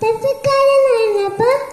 That's to learn a book.